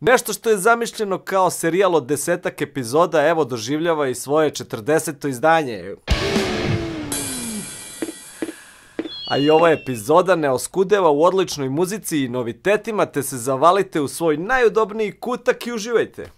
Nešto što je zamišljeno kao serijal od desetak epizoda, evo doživljava i svoje 40. izdanje. A i ova epizoda ne oskudeva u odličnoj muzici i novitetima, te se zavalite u svoj najudobniji kutak i uživajte.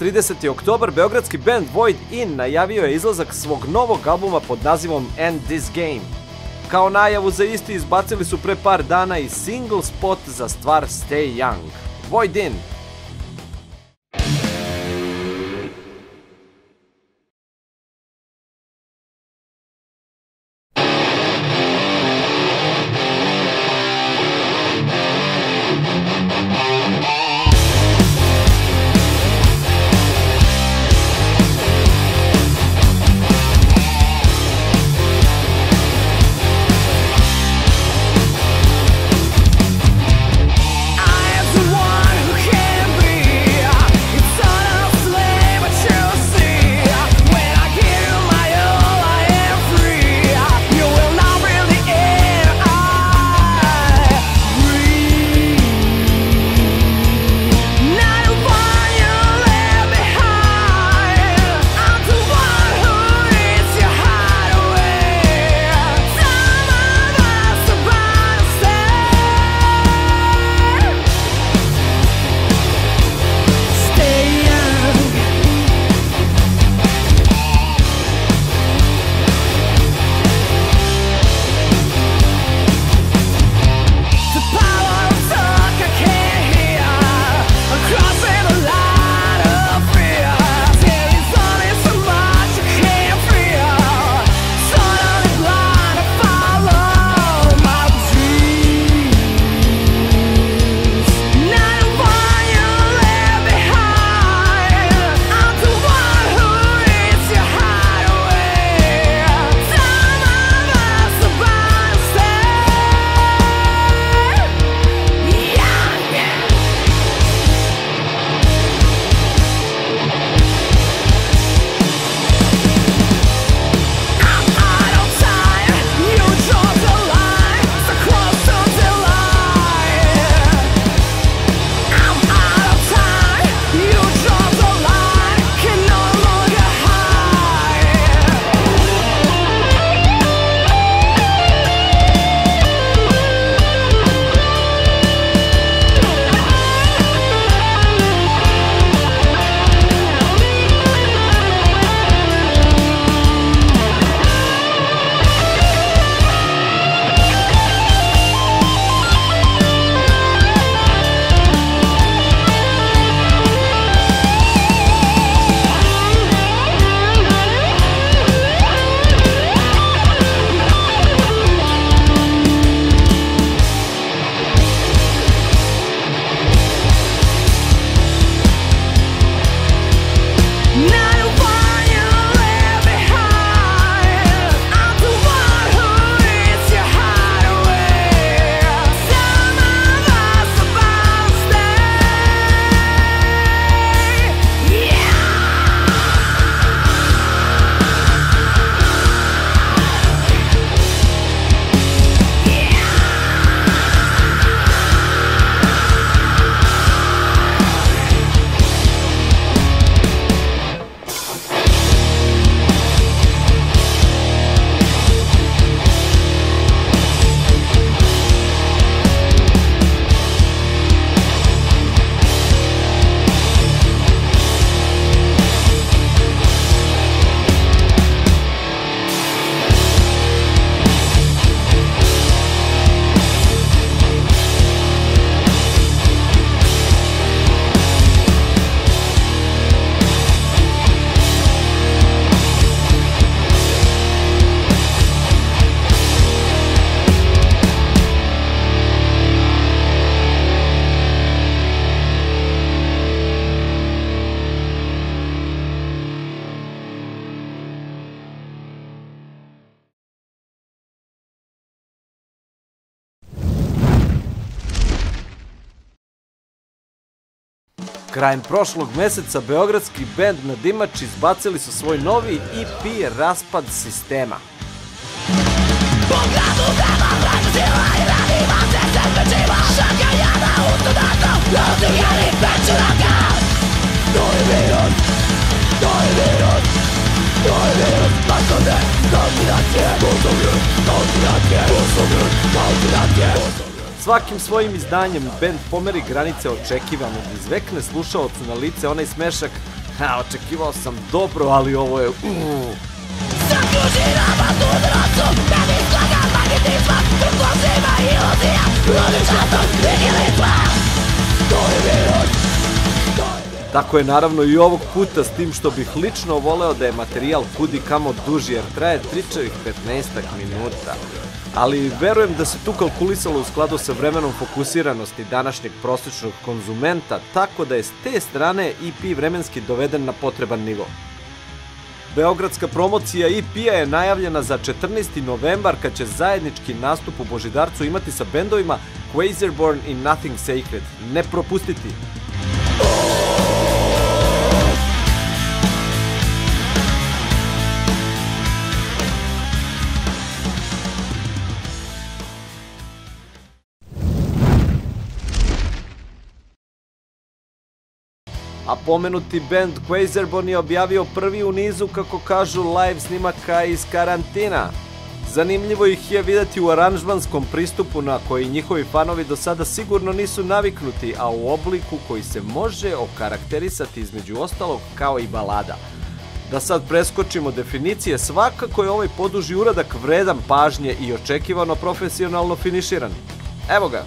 30. oktobar beogradski band Void In najavio je izlazak svog novog albuma pod nazivom End This Game. Kao najavu za isti izbacili su pre par dana i single spot za stvar Stay Young. Void In, Krajem prošlog meseca beogradski bend na Dimač izbacili su svoj novi EP Raspad sistema. Pogledu treba vratila i radima se pečiva Šaka jada u studatu, rozvijeni pečuraka To je virus, to je virus, to je Svakim svojim izdanjem band pomeri granice očekivanog, izvekne slušalcu na lice onaj smešak Ha, očekivao sam dobro, ali ovo je uuu. Tako je naravno i ovog puta s tim što bih lično voleo da je materijal kudi kamo duži jer traje tričevih 15 minuta ali verujem da se tu kalkulisalo u skladu sa vremenom fokusiranosti današnjeg prosječnog konzumenta, tako da je s te strane EP vremenski doveden na potreban nivo. Beogradska promocija EP-a je najavljena za 14. novembar kad će zajednički nastup u Božidarcu imati sa bendovima Quasarborn i Nothing Sacred. Ne propustiti! A pomenuti band Quasarbon je objavio prvi u nizu, kako kažu, live snimaka iz karantina. Zanimljivo ih je videti u aranžmanskom pristupu na koji njihovi fanovi do sada sigurno nisu naviknuti, a u obliku koji se može okarakterisati između ostalog kao i balada. Da sad preskočimo definicije, svakako je ovaj poduži uradak vredan pažnje i očekivano profesionalno finiširan. Evo ga,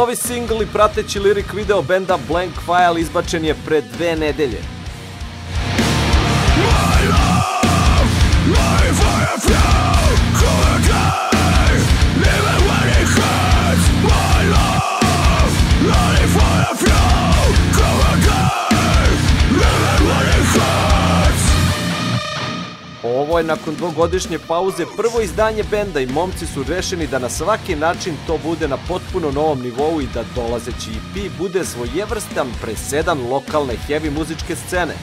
Novi singl i prateći lirik video benda Blank File izbačen je pre dve nedelje. Ovo je nakon dvogodišnje pauze prvo izdanje benda i momci su rešeni da na svaki način to bude na potpuno novom nivou i da dolazeći EP bude svojevrstan presedan lokalne heavy muzičke scene.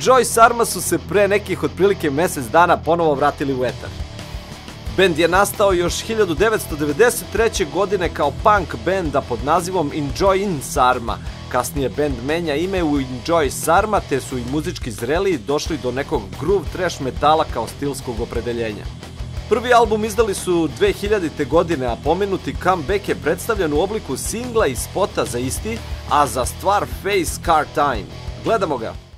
Enjoy Sarma su se pre nekih otprilike mesec dana ponovo vratili u etar. Bend je nastao još 1993. godine kao punk benda pod nazivom Enjoy in Sarma. Kasnije bend menja ime u Enjoy Sarma te su i muzički zreli došli do nekog groove trash metala kao stilskog opredeljenja. Prvi album izdali su 2000. godine, a pomenuti comeback je predstavljen u obliku singla i spota za isti, a za stvar Face Car Time. Gledamo ga!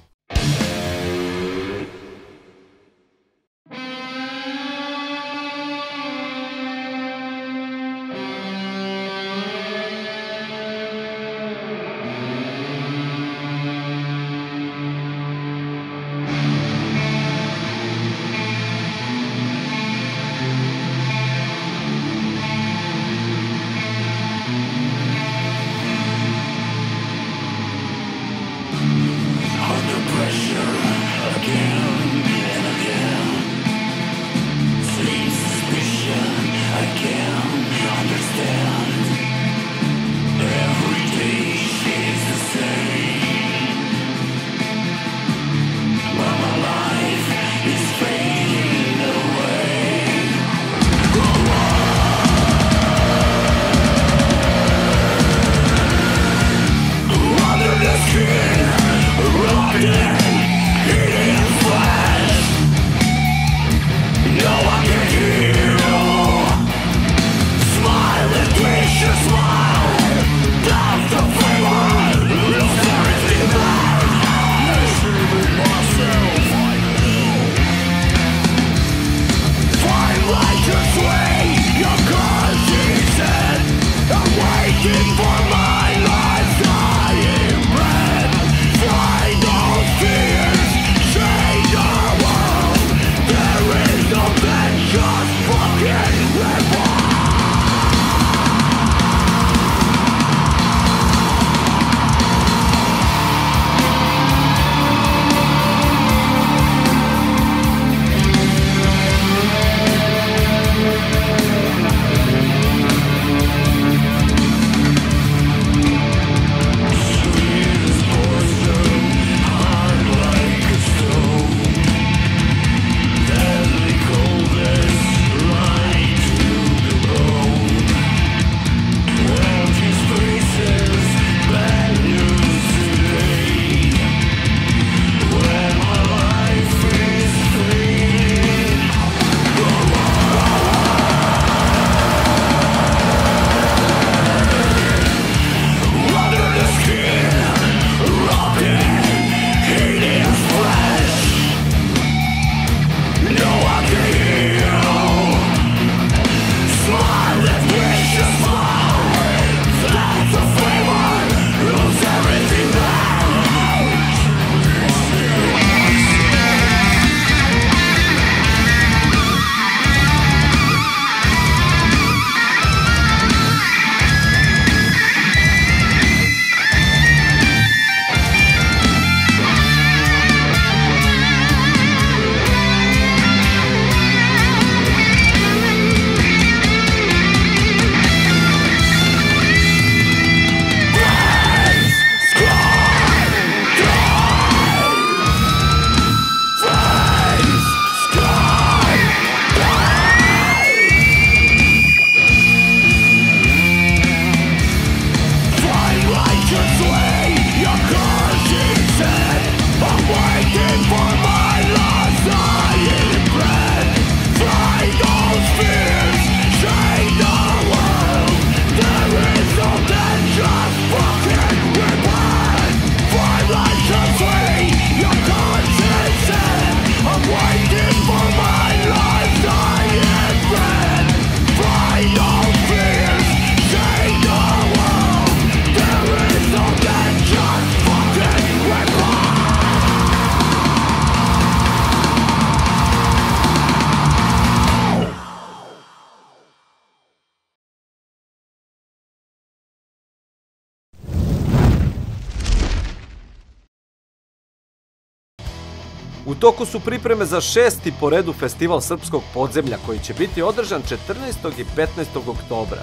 Toku su pripreme za šesti po redu festival srpskog podzemlja koji će biti održan 14. i 15. oktobra.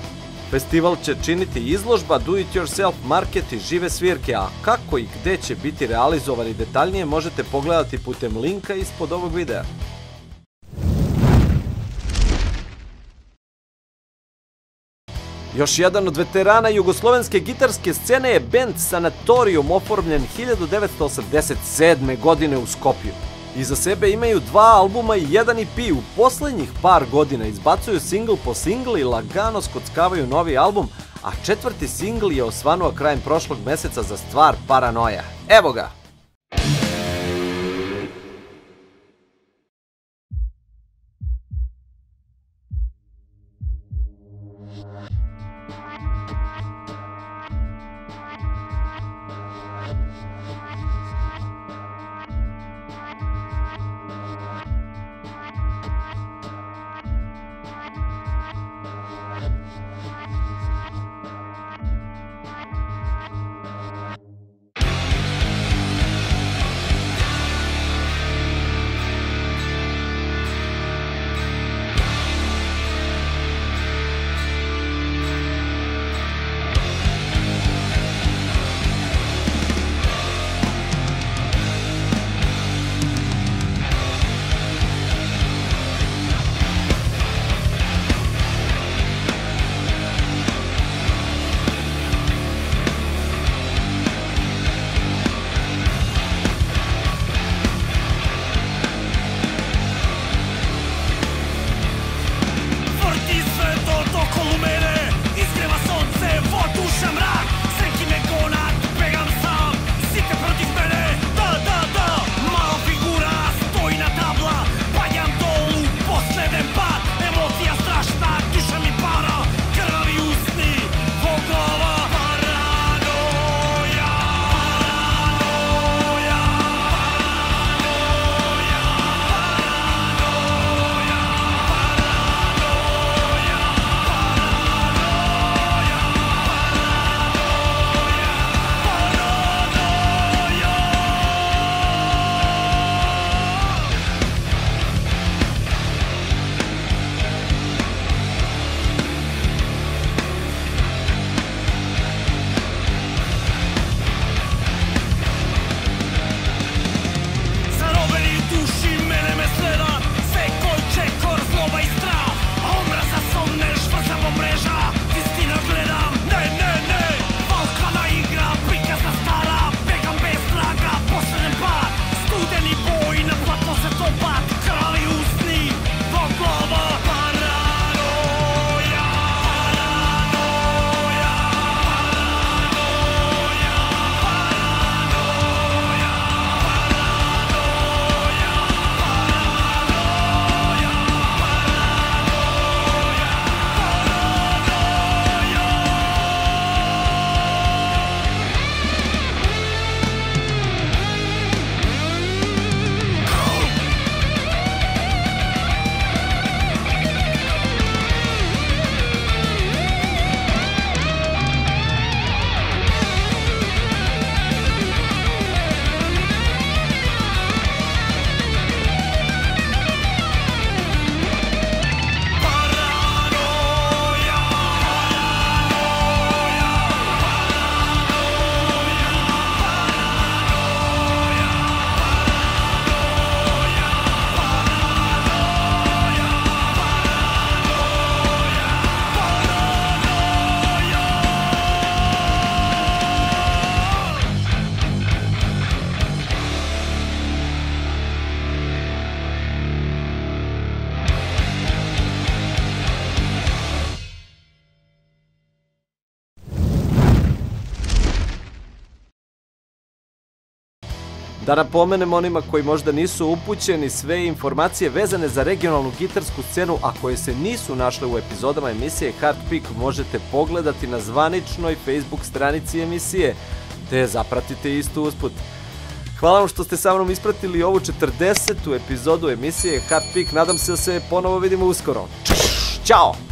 Festival će činiti izložba, do-it-yourself market i žive svirke, a kako i gde će biti realizovani detaljnije možete pogledati putem linka ispod ovog videa. Još jedan od veterana jugoslovenske gitarske scene je band Sanatorium oformljen 1987. godine u Skopju. Iza sebe imaju dva albuma i jedan EP. U poslednjih par godina izbacuju singl po singl i lagano skockavaju novi album, a četvrti singl je osvanuo krajem prošlog meseca za stvar Paranoja. Evo ga! Da napomenem onima koji možda nisu upućeni sve informacije vezane za regionalnu gitarsku scenu, a koje se nisu našle u epizodama emisije Hard Peak, možete pogledati na zvaničnoj Facebook stranici emisije, te zapratite istu usput. Hvala vam što ste sa mnom ispratili ovu 40. epizodu emisije Hard Peak, nadam se da se ponovo vidimo uskoro. Ćao!